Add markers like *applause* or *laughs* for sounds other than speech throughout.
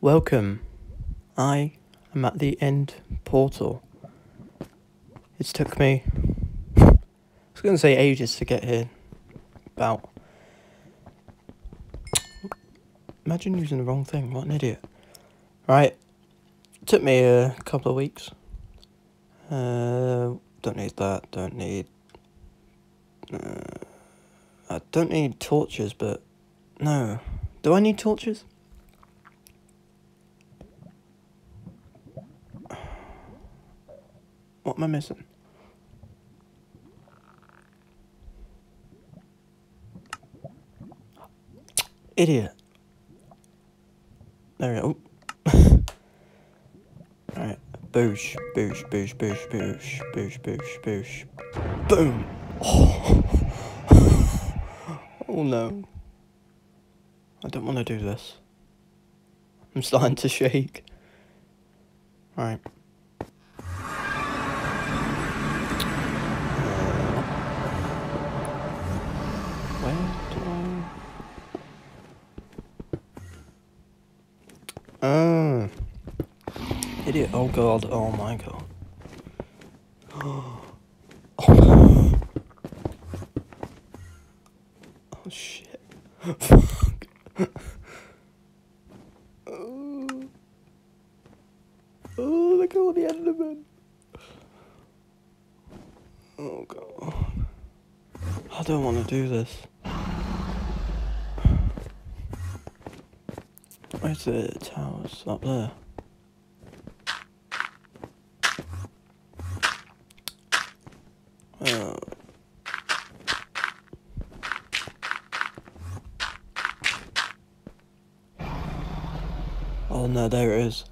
Welcome. I am at the end portal. It's took me. *laughs* I was going to say ages to get here. About. Imagine using the wrong thing. What an idiot. Right. Took me a couple of weeks. Uh, don't need that. Don't need. Uh, I don't need torches, but no. Do I need torches? What am I missing? Idiot. There we go. *laughs* Alright. Boosh, boosh, boosh, boosh, boosh, boosh, boosh, boosh. Boom! Oh. *laughs* oh no. I don't want to do this. I'm starting to shake. Right. Oh. Idiot. Oh god. Oh my god. Oh, *gasps* oh shit. Fuck. oh. *laughs* oh, look at all the Endermen. Oh god. I don't want to do this. Where's the towers? Up there. Oh. Oh no, there it is.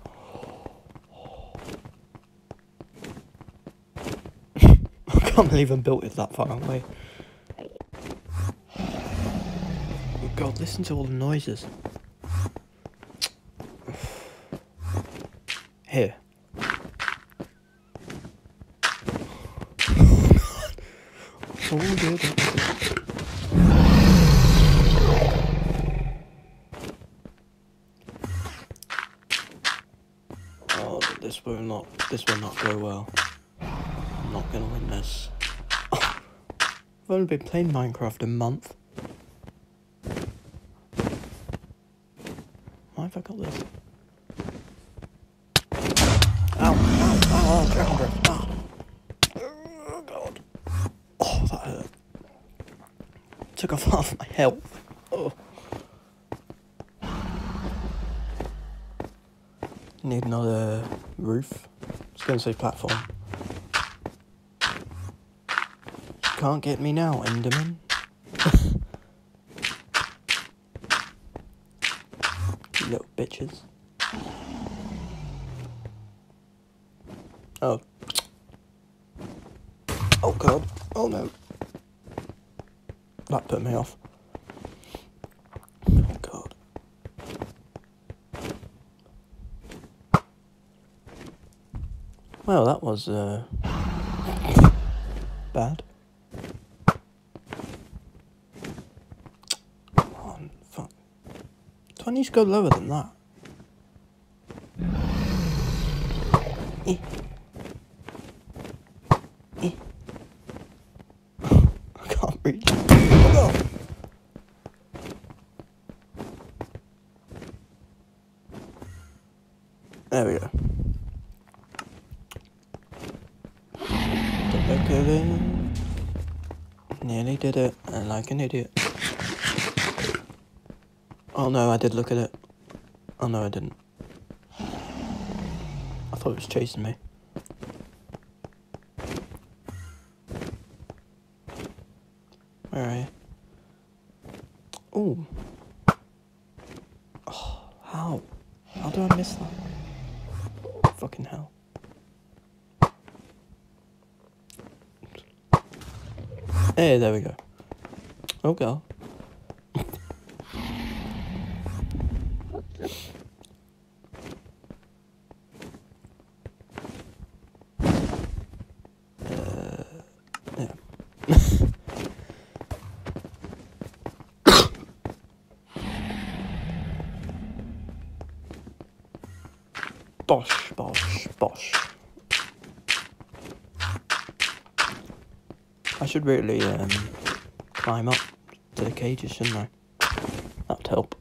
*laughs* I can't believe I built it that far away. Oh god, listen to all the noises. Here. Oh, good. Oh, this will not. This will not go well. I'm not gonna win this. I've only been playing Minecraft a month. Why have I got this? Ow, ow, ow, ow, dragon breath. Ow. Oh, God. Oh, that hurt. Took off *laughs* half my health. Oh. Need another roof. I was going to say platform. Can't get me now, Enderman. *laughs* little bitches. Oh. Oh god. Oh no. Off. Oh god. Well, that was uh bad. On, fuck. Do I need to go lower than that? Eh. I can't reach. Oh, no. There we go. Nearly did it, and like an idiot. Oh no, I did look at it. Oh no, I didn't. I thought it was chasing me. Where are you? Ooh. Oh, how? How do I miss that? Fucking hell. Hey, there we go. Girl. Uh, yeah. Bosh, bosh, bosh. I should really um, climb up to the cages, shouldn't I? That'd help.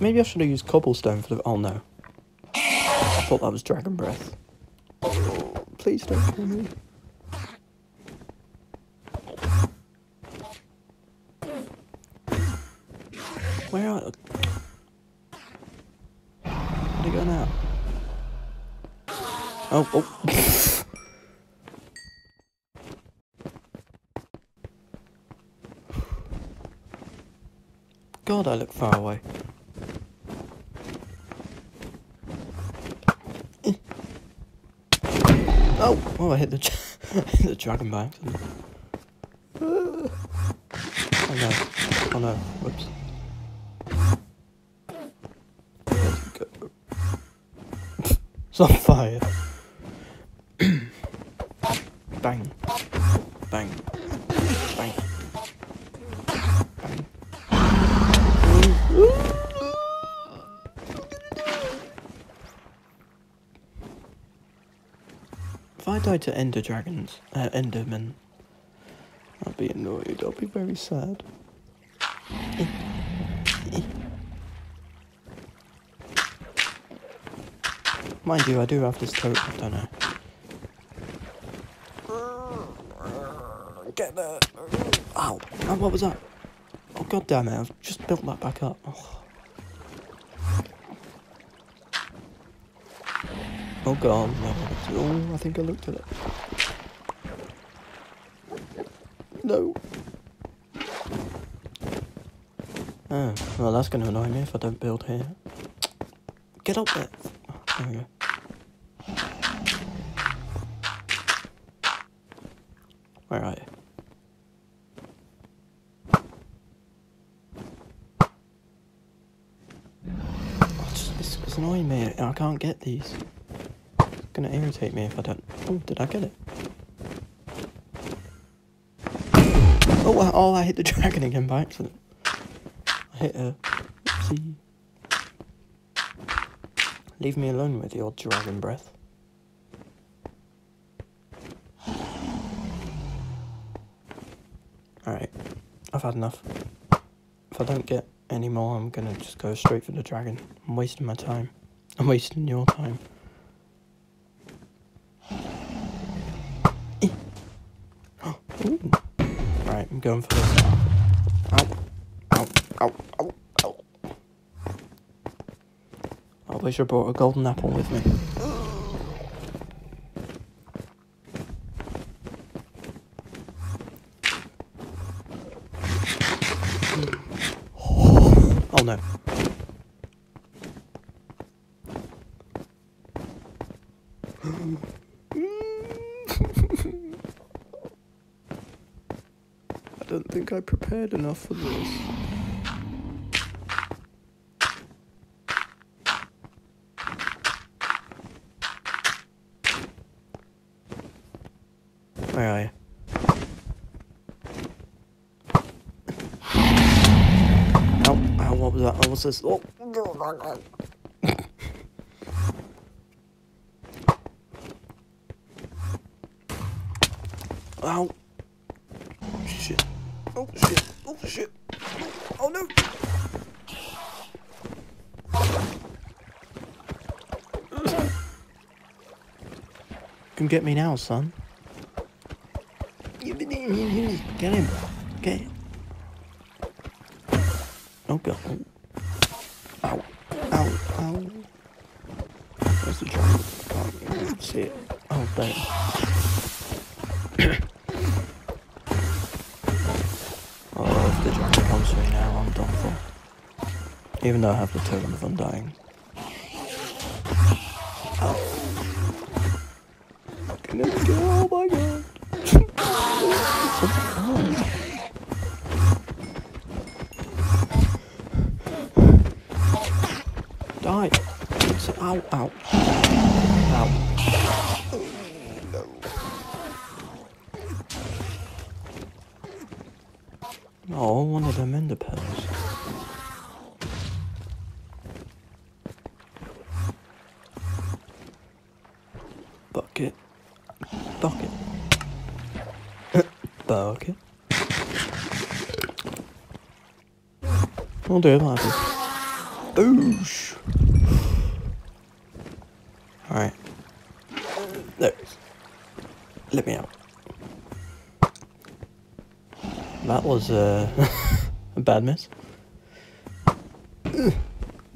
Maybe I should have used cobblestone for the. Oh no. I thought that was dragon breath. Please don't kill me. Where are. Where'd he go now? Oh, oh. *laughs* I look far away. Oh, oh, I hit the, *laughs* the dragon by accident. Oh no, oh no, whoops. *laughs* It's on fire. I die to Ender Dragons, uh, Endermen, I'll be annoyed. I'll be very sad. Mind you, I do have this totem, don't I? Get there. Ow. Oh, what was that? Oh, god damn it. I've just built that back up. Oh, oh god. No. Oh, I think I looked at it. No. Oh, well, that's to annoy me if I don't build here. Get up there. There we go. Where are you? Oh, annoying me. I can't get these. It's gonna irritate me if I don't. Oh, did I get it? Oh, oh, I hit the *laughs* dragon again by accident. I hit her. See. Leave me alone with your dragon breath. Alright, I've had enough. If I don't get any more, I'm gonna just go straight for the dragon. I'm wasting my time. I'm wasting your time. I'm going for this. Ow. Ow. Ow. Ow. Ow. I wish I brought a golden apple with me. Oh no. Think I prepared enough for this. Where are you? Ow, ow, what was that? What was this? Oh. *laughs* Ow. Oh. Shit. Oh, shit. Oh, shit. Oh, no. Come get me now, son. Give me. Get him. Get him. Oh god. Ow. Ow. Ow. Where's the dragon? Oh, I can see it. Oh, there. Even though I have the totem of undying. Can I get Oh my god. oh. Die. Ow, ow. Ow. Oh, one of them ender pearls. I'll do it like this. Boosh! Alright. There. Let me out. That was uh, *laughs* a bad miss.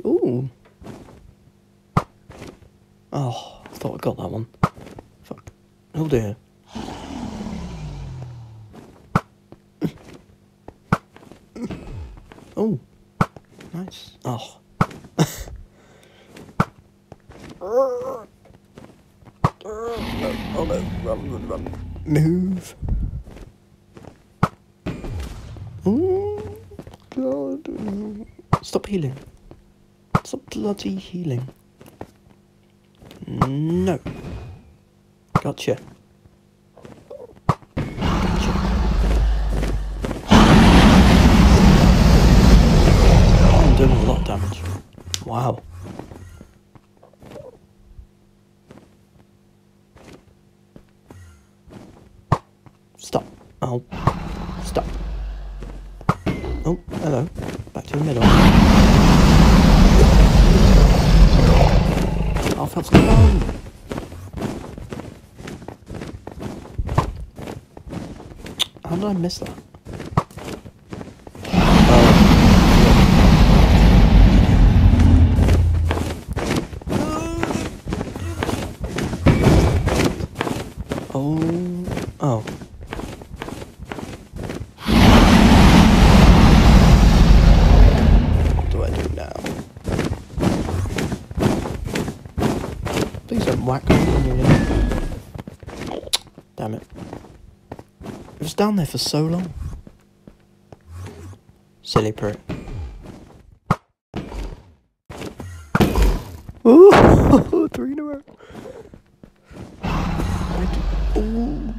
Ooh. Oh, I thought I got that one. Fuck. Oh dear. *sniffs* Oh. Nice. Oh. oh no, run, run, run. Move. Oh, God. Stop healing. Stop bloody healing. No. Gotcha. Gotcha. Damage. Wow. Stop. Oh. Stop. Oh, hello. Back to the middle. Phelps, come on! How did I miss that? Down there for so long. Silly prick. Ooh, *laughs* three in a row. Ooh.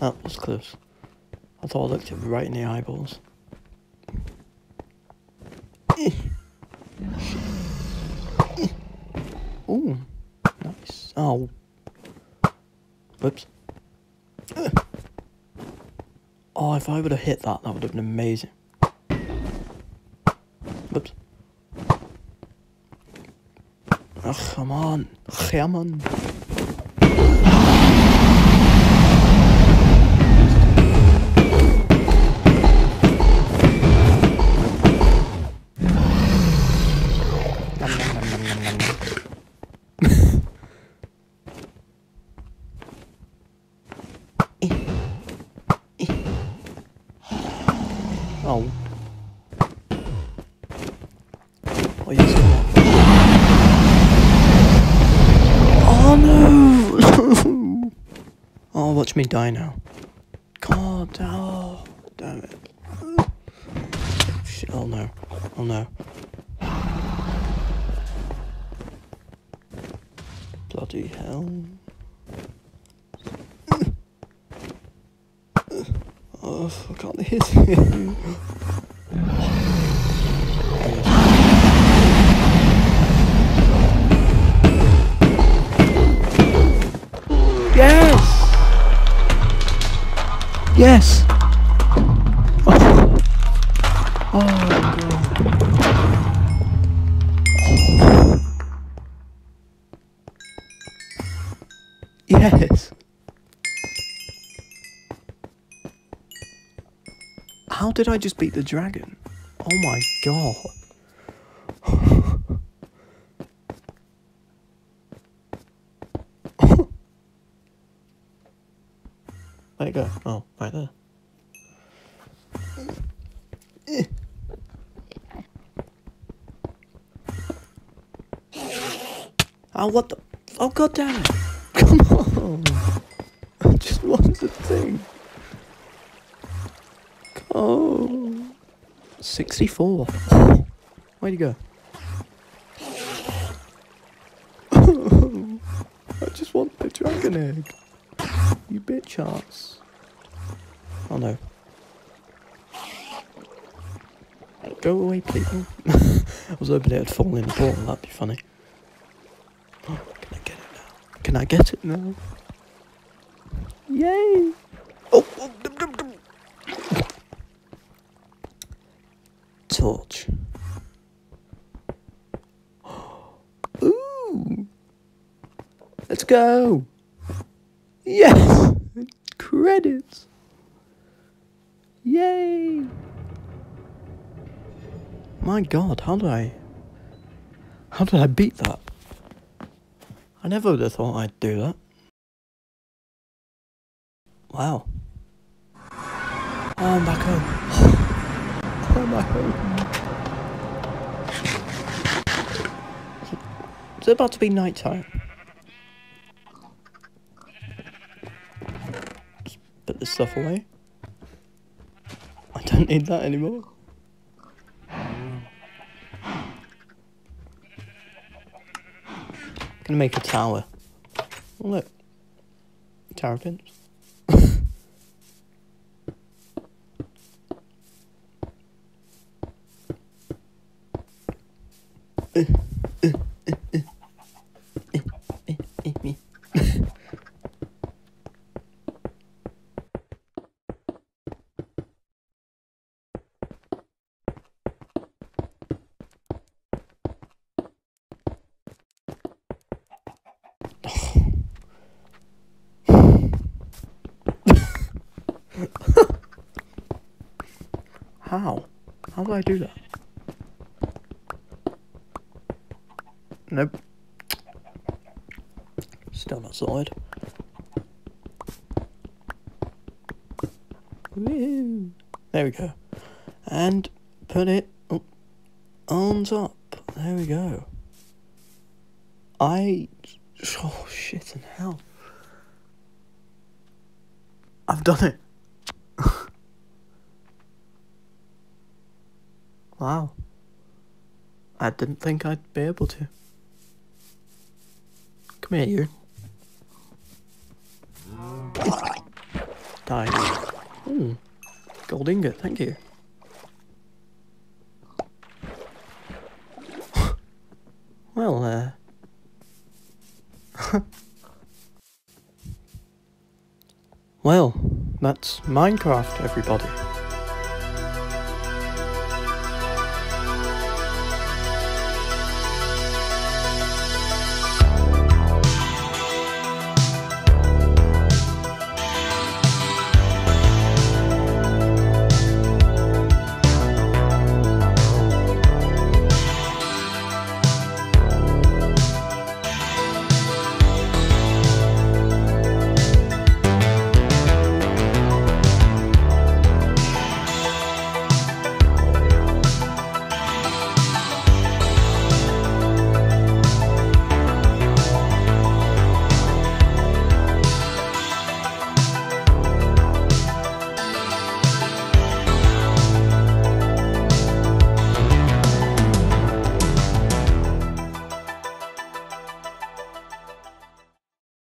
That was close. I thought I looked it right in the eyeballs. Ooh, nice. Oh. Whoops. Oh, if I would have hit that, that would have been amazing. Whoops. Oh, come on. Come on. Oh, watch me die now. God, oh, damn it. Shit, oh no. Oh no. Bloody hell. Oh, I can't hit it. Yes! Oh, oh God. Yes! How did I just beat the dragon? Oh my god. Where'd it go? Oh, right there. Oh, what the? Oh, god damn it. Come on. I just want the thing. Oh. 64. *laughs* Where'd you go? *laughs* I just want the dragon egg. You bitch ass. Oh no. Go away, people. *laughs* I was hoping it would fall in the ball, that'd be funny. Can I get it now? Can I get it now? Yay! Oh, oh dum, dum, dum. torch. *gasps* Ooh! Let's go! Yes! *laughs* Credits! Yay! My god, how did I... How did I beat that? I never would have thought I'd do that. Wow. Oh, I'm back home. Oh, *sighs* I'm back home. Is it about to be night time? Just put this stuff away. I don't need that anymore. Gonna make a tower. Oh, look. Tower *laughs* pins. How? How do I do that? Nope. Still not sorted. There we go. And put it oh, on top. There we go. I... Oh, shit in hell. I've done it. *laughs* wow. I didn't think I'd be able to. Come here, you. Die. Hmm. Gold ingot, thank you. *laughs* well, uh... *laughs* well, that's Minecraft, everybody.